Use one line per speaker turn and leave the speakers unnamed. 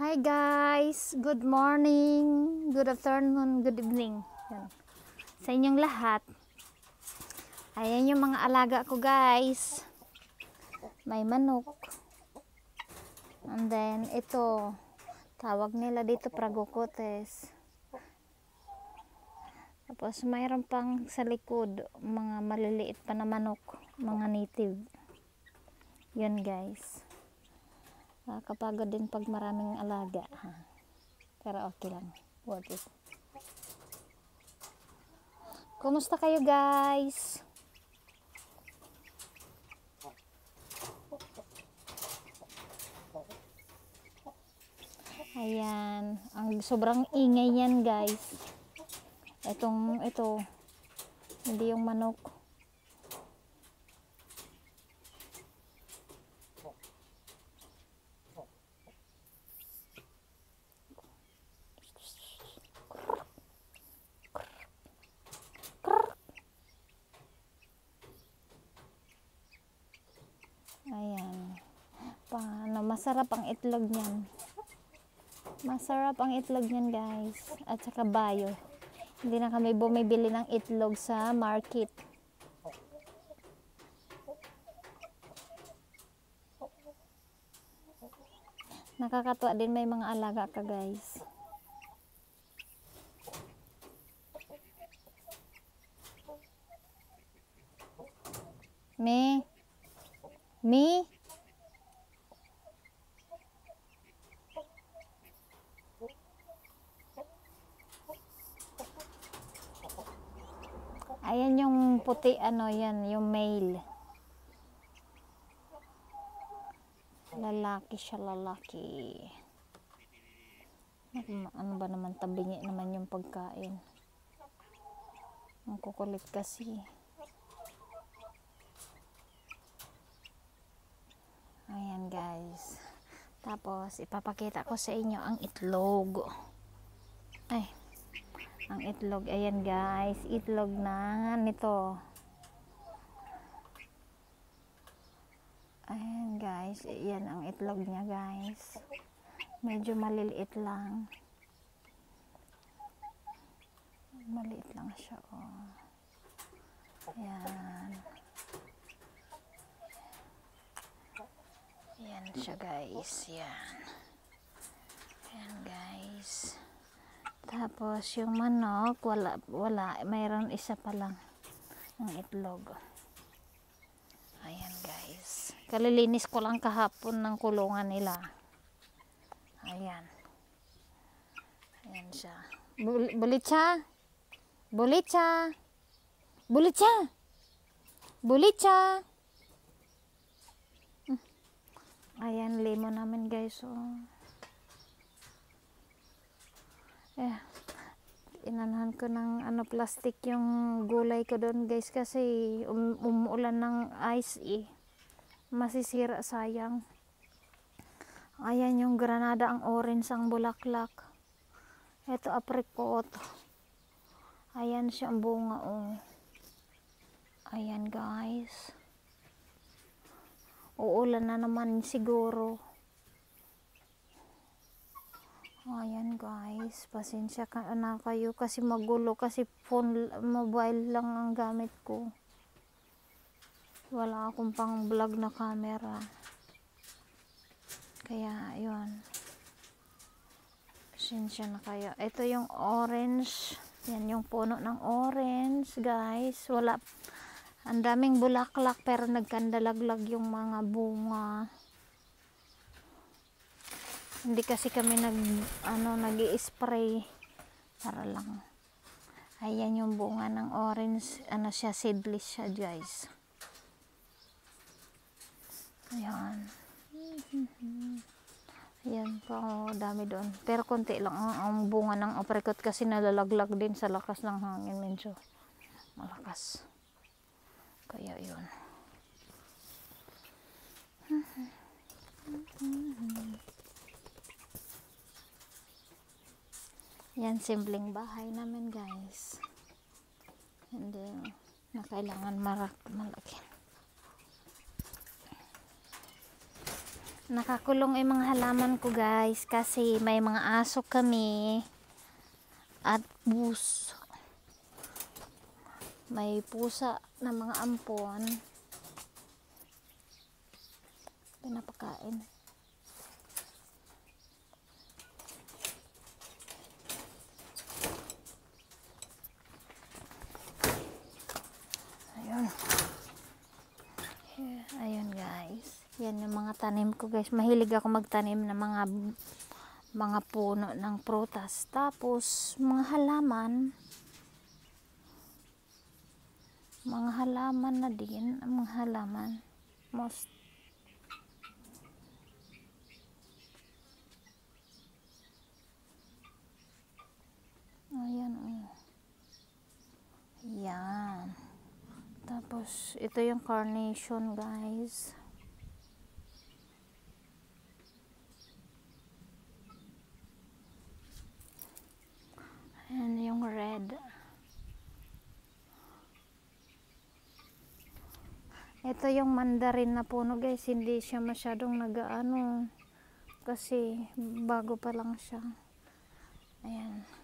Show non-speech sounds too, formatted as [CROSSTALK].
Hi guys! Good morning, good afternoon, good evening. Yan. Sa inyong lahat. Ayan yung mga alaga ko guys. May manok. And then ito, tawag nila dito pragokotes. Tapos mayroon pang sa likod, mga maliliit pa na manok, mga native. Yun guys. Nakakapagod din pag maraming alaga. Ha? Pero okay lang. Worth it. Kumusta kayo guys? Ayan. Ang sobrang ingay yan guys. Itong, ito. Hindi yung manok. Ayan. Paano? Masarap ang itlog niyan. Masarap ang itlog niyan, guys. At saka bayo. Hindi na kami bumibili ng itlog sa market. Nakakatuwa din may mga alaga ka, guys. Me? Me? Ayan yung puti ano yan, yung male. Lalaki siya, lalaki. Ano- ba naman, tabingi naman yung pagkain. Ang kukulit kasi. Ayan guys. Tapos, ipapakita ko sa inyo ang itlog. Ay, ang itlog. Ayan guys, itlog na nito. Ayan guys, ayan ang itlog niya guys. Medyo maliliit lang. Maliit lang siya, oh. Ayan. Ayan siya guys, yan. Ayan guys. Tapos yung manok, wala, wala. Mayroon isa pa lang ng itlog. Ayan guys. Kalilinis ko lang kahapon ng kulungan nila. Ayan. Ayan siya. Bul bulitsa. Bulitsa. Bulitsa. Bulitsa. Ayan, lemon namin guys. Oh. Eh, inanahan ko ng ano, plastic yung gulay ko doon guys kasi um, umuulan ng ice eh. Masisira sayang. Ayan yung granada ang orange ang bulaklak. Ito apricot. Ayan siya ang bunga oh. Ayan guys. Uulan na naman siguro. Ayan guys, pasensya ka na kayo kasi magulo kasi phone, mobile lang ang gamit ko. Wala akong pang vlog na camera. Kaya, yun. Pasensya na kayo. Ito yung orange. Yan yung puno ng orange, guys. Wala, ang daming bulaklak pero nagkandalaglag yung mga bunga. Hindi kasi kami nag ano nag-i-spray para lang. Ayan yung bunga ng orange, ano siya seedless siya, guys. Ayan. Ayan pa, oh, dami doon. Pero konti lang ang, ang bunga ng apricot kasi nalalaglag din sa lakas ng hangin medyo malakas. Kaya yun. [LAUGHS] Yan, simpleng bahay namin guys. Hindi na kailangan marak malaki. Nakakulong yung mga halaman ko guys kasi may mga aso kami at bus. May pusa na mga ampon. Pinapakain. Ayun. Ayun guys. Yan yung mga tanim ko guys. Mahilig ako magtanim ng mga mga puno ng prutas. Tapos mga halaman. Mga halaman na din. Mga halaman. Most Ayan oh. Yan. Tapos, ito yung carnation, guys. Ayan yung red. Ito yung mandarin na puno, guys. Hindi siya masyadong nagaano. Kasi, bago pa lang siya. Ayan.